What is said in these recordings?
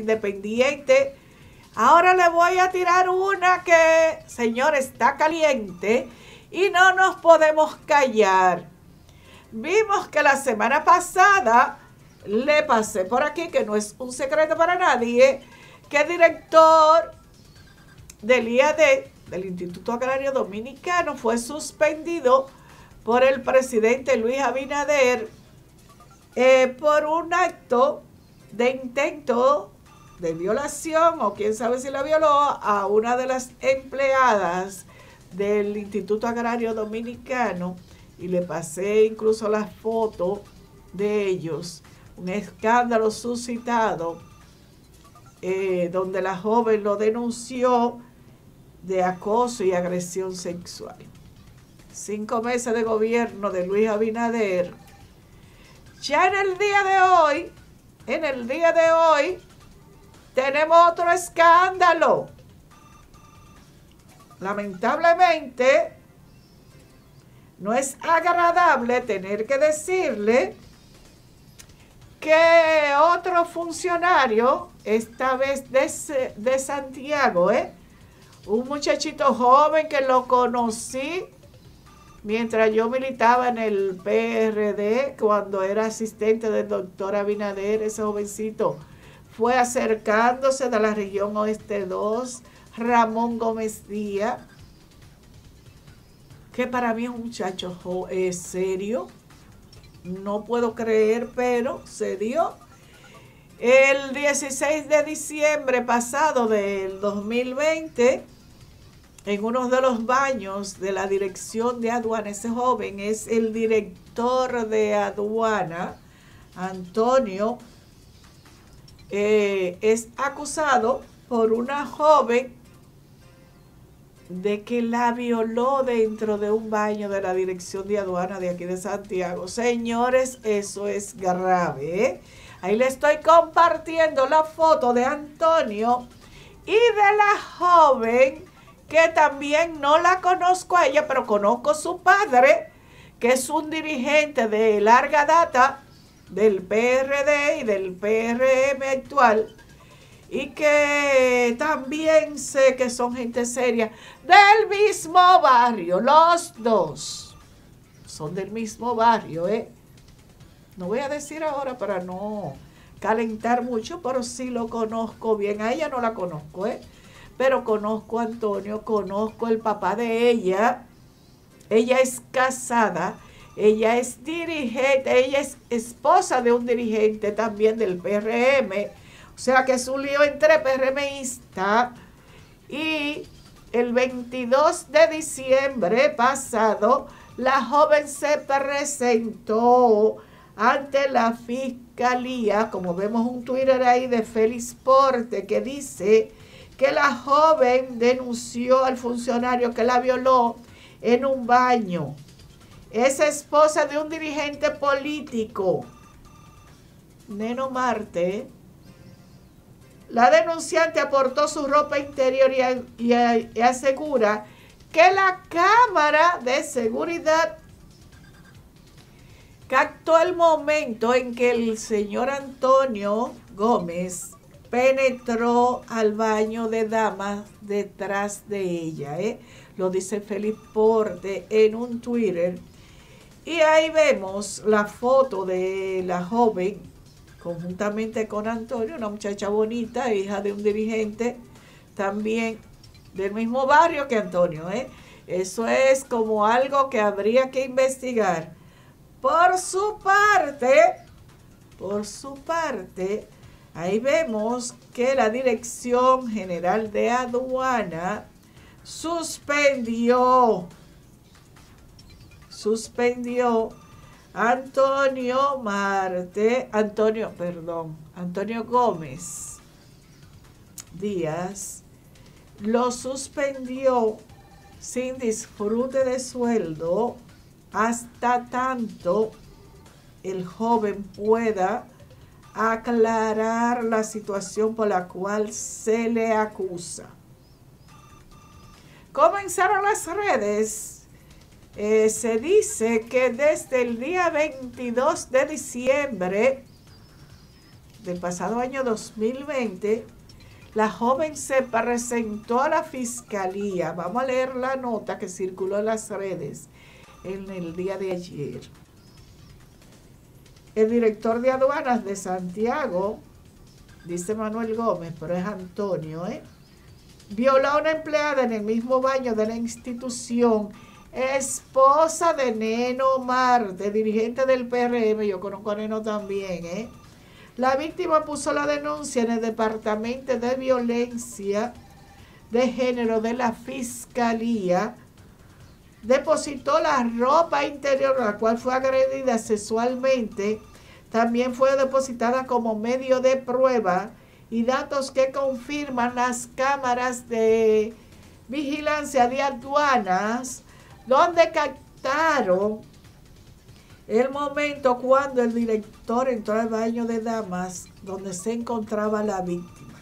independiente. Ahora le voy a tirar una que, señor, está caliente y no nos podemos callar. Vimos que la semana pasada le pasé por aquí, que no es un secreto para nadie, que el director del IAD, del Instituto Agrario Dominicano, fue suspendido por el presidente Luis Abinader eh, por un acto de intento de violación, o quién sabe si la violó, a una de las empleadas del Instituto Agrario Dominicano y le pasé incluso las fotos de ellos. Un escándalo suscitado eh, donde la joven lo denunció de acoso y agresión sexual. Cinco meses de gobierno de Luis Abinader. Ya en el día de hoy, en el día de hoy, tenemos otro escándalo. Lamentablemente, no es agradable tener que decirle que otro funcionario, esta vez de, de Santiago, ¿eh? un muchachito joven que lo conocí mientras yo militaba en el PRD, cuando era asistente del doctor Abinader, ese jovencito fue acercándose de la región oeste 2, Ramón Gómez Díaz, que para mí es un muchacho serio, no puedo creer, pero se dio. El 16 de diciembre pasado del 2020, en uno de los baños de la dirección de aduana, ese joven es el director de aduana, Antonio, eh, es acusado por una joven de que la violó dentro de un baño de la dirección de aduana de aquí de Santiago. Señores, eso es grave. ¿eh? Ahí le estoy compartiendo la foto de Antonio y de la joven que también no la conozco a ella, pero conozco a su padre, que es un dirigente de larga data del PRD y del PRM actual y que también sé que son gente seria del mismo barrio, los dos son del mismo barrio, ¿eh? No voy a decir ahora para no calentar mucho, pero sí lo conozco bien. A ella no la conozco, ¿eh? Pero conozco a Antonio, conozco el papá de ella. Ella es casada, ella es dirigente, ella es esposa de un dirigente también del PRM o sea que es un lío entre PRMista y el 22 de diciembre pasado la joven se presentó ante la fiscalía, como vemos un Twitter ahí de Félix Porte que dice que la joven denunció al funcionario que la violó en un baño. Es esposa de un dirigente político, Neno Marte, la denunciante aportó su ropa interior y, asegura que la cámara de seguridad captó el momento en que el señor Antonio Gómez penetró al baño de damas detrás de ella. ¿eh? Lo dice Felipe Porte en un Twitter. Y ahí vemos la foto de la joven conjuntamente con Antonio, una muchacha bonita, hija de un dirigente también del mismo barrio que Antonio. ¿eh? Eso es como algo que habría que investigar. Por su parte, por su parte, ahí vemos que la Dirección General de Aduana suspendió, suspendió Antonio Marte, Antonio, perdón, Antonio Gómez Díaz lo suspendió sin disfrute de sueldo hasta tanto el joven pueda aclarar la situación por la cual se le acusa. Comenzaron las redes eh, se dice que desde el día 22 de diciembre del pasado año 2020, la joven se presentó a la fiscalía. Vamos a leer la nota que circuló en las redes en el día de ayer. El director de aduanas de Santiago, dice Manuel Gómez, pero es Antonio, ¿eh? violó a una empleada en el mismo baño de la institución, esposa de Neno Marte, dirigente del PRM, yo conozco a Neno también, ¿eh? La víctima puso la denuncia en el Departamento de Violencia de Género de la Fiscalía, depositó la ropa interior, la cual fue agredida sexualmente, también fue depositada como medio de prueba y datos que confirman las cámaras de vigilancia de aduanas, donde captaron el momento cuando el director entró al baño de damas donde se encontraba la víctima.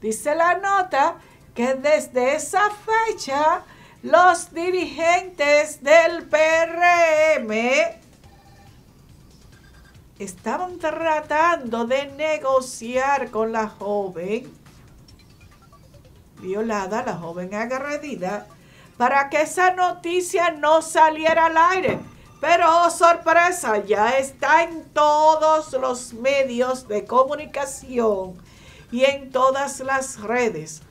Dice la nota que desde esa fecha los dirigentes del PRM estaban tratando de negociar con la joven violada, la joven agredida, para que esa noticia no saliera al aire. Pero oh, sorpresa, ya está en todos los medios de comunicación y en todas las redes,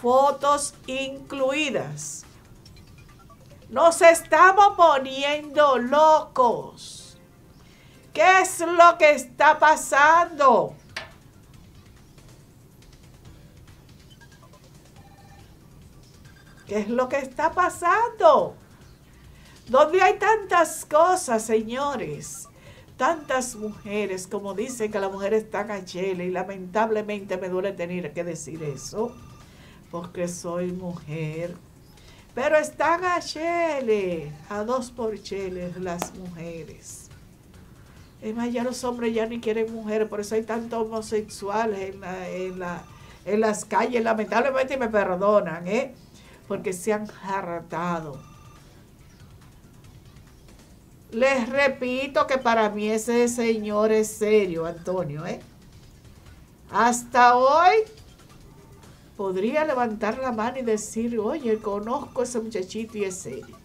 fotos incluidas. Nos estamos poniendo locos. ¿Qué es lo que está pasando? ¿Qué es lo que está pasando? Donde hay tantas cosas, señores, tantas mujeres, como dicen que la mujer está cachele, y lamentablemente me duele tener que decir eso, porque soy mujer. Pero están a chele, a dos por chele las mujeres. Es más, ya los hombres ya ni quieren mujeres, por eso hay tantos homosexuales en, en, las calles, lamentablemente me perdonan, ¿eh? Porque se han hartado. Les repito que para mí ese señor es serio, Antonio, ¿eh? Hasta hoy podría levantar la mano y decir, oye, conozco a ese muchachito y es serio.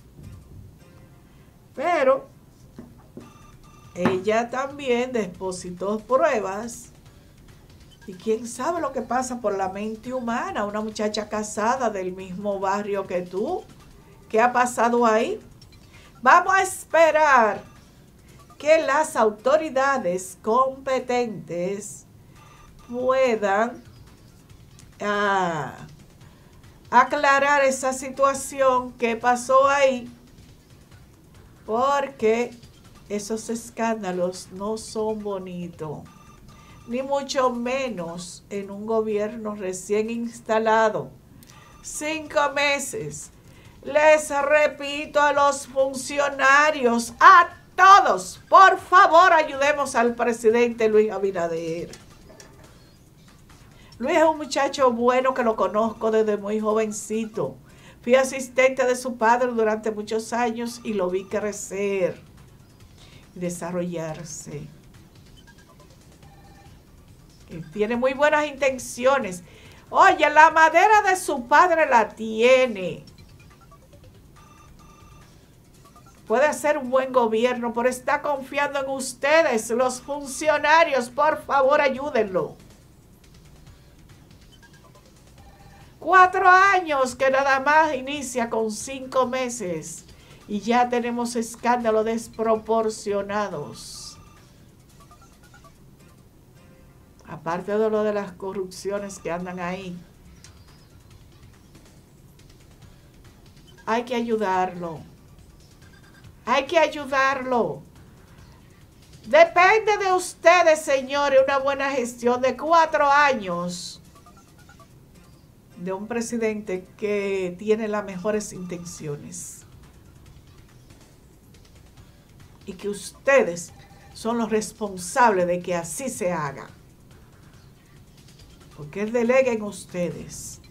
Pero ella también depositó pruebas. Y quién sabe lo que pasa por la mente humana, una muchacha casada del mismo barrio que tú. ¿Qué ha pasado ahí? Vamos a esperar que las autoridades competentes puedan ah, aclarar esa situación que pasó ahí, porque esos escándalos no son bonitos, ni mucho menos en un gobierno recién instalado. Cinco meses. Les repito a los funcionarios, a todos, por favor ayudemos al presidente Luis Abinader. Luis es un muchacho bueno que lo conozco desde muy jovencito. Fui asistente de su padre durante muchos años y lo vi crecer desarrollarse. Tiene muy buenas intenciones. Oye, la madera de su padre la tiene. Puede hacer un buen gobierno, pero está confiando en ustedes, los funcionarios. Por favor, ayúdenlo. Cuatro años que nada más inicia con cinco meses y ya tenemos escándalos desproporcionados. Aparte de lo de las corrupciones que andan ahí. Hay que ayudarlo. Hay que ayudarlo. Depende de ustedes, señores, una buena gestión de cuatro años de un presidente que tiene las mejores intenciones. y que ustedes son los responsables de que así se haga. Porque Él delega en ustedes.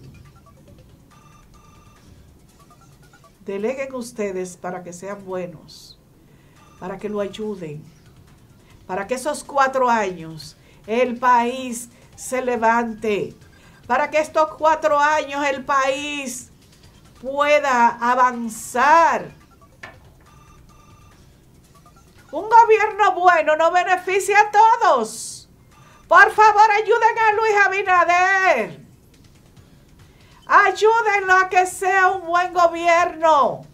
Deleguen ustedes para que sean buenos, para que lo ayuden, para que esos cuatro años el país se levante, para que estos cuatro años el país pueda avanzar. Un gobierno bueno no beneficia a todos. Por favor, ayuden a Luis Abinader. Ayúdenlo a que sea un buen gobierno.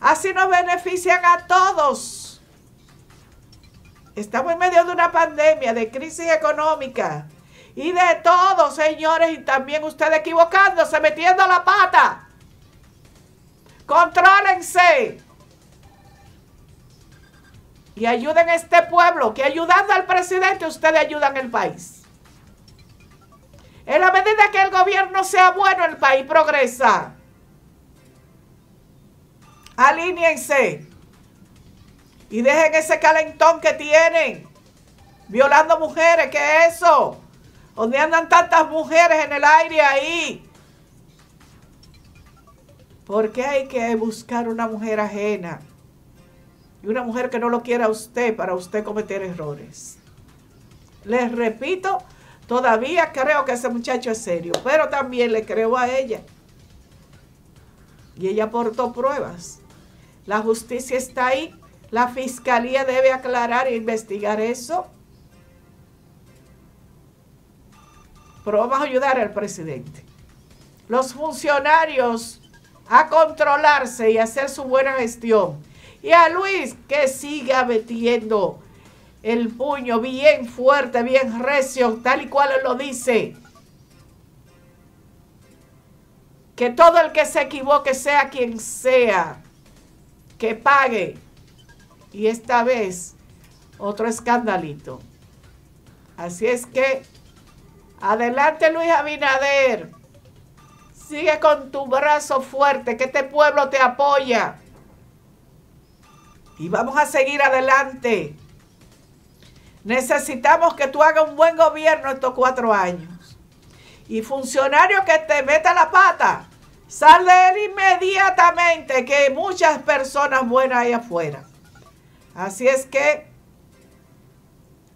Así nos benefician a todos. Estamos en medio de una pandemia, de crisis económica y de todo, señores, y también ustedes equivocándose, metiendo la pata. Contrólense. Y ayuden a este pueblo, que ayudando al presidente ustedes ayudan al país. En la medida que el gobierno sea bueno, el país progresa. Alíñense. Y dejen ese calentón que tienen. Violando mujeres, ¿qué es eso? ¿Dónde andan tantas mujeres en el aire ahí? ¿Por qué hay que buscar una mujer ajena? Y una mujer que no lo quiera usted para usted cometer errores. Les repito, todavía creo que ese muchacho es serio, pero también le creo a ella. Y ella aportó pruebas. La justicia está ahí. La fiscalía debe aclarar e investigar eso. pero vamos a ayudar al presidente. Los funcionarios a controlarse y hacer su buena gestión. Y a Luis que siga metiendo el puño bien fuerte, bien recio, tal y cual lo dice. Que todo el que se equivoque, sea quien sea, que pague. Y esta vez, otro escandalito. Así es que Adelante Luis Abinader. Sigue con tu brazo fuerte, que este pueblo te apoya. Y vamos a seguir adelante. Necesitamos que tú hagas un buen gobierno estos cuatro años. Y funcionario que te meta la pata, sal de él inmediatamente, que hay muchas personas buenas ahí afuera. Así es que,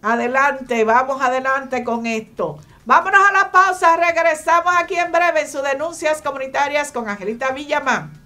adelante, vamos adelante con esto. Vámonos a la pausa, regresamos aquí en breve en sus denuncias comunitarias con Angelita Villamán.